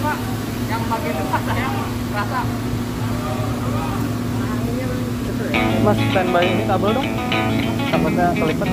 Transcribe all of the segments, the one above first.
pak. Yang bagian mas standby ini kabel dong. Takutnya kelipet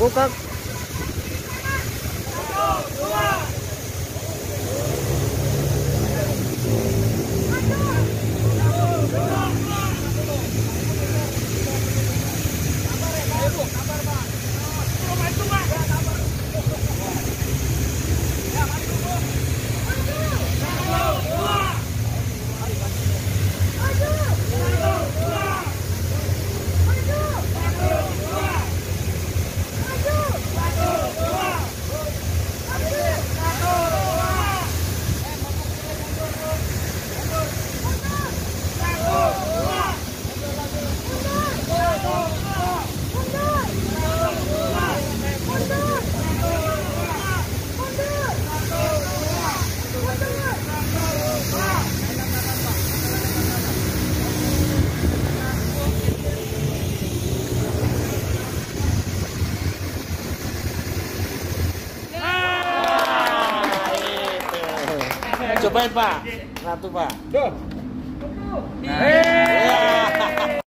वो कब Cobain Pak, satu Pak. Nah.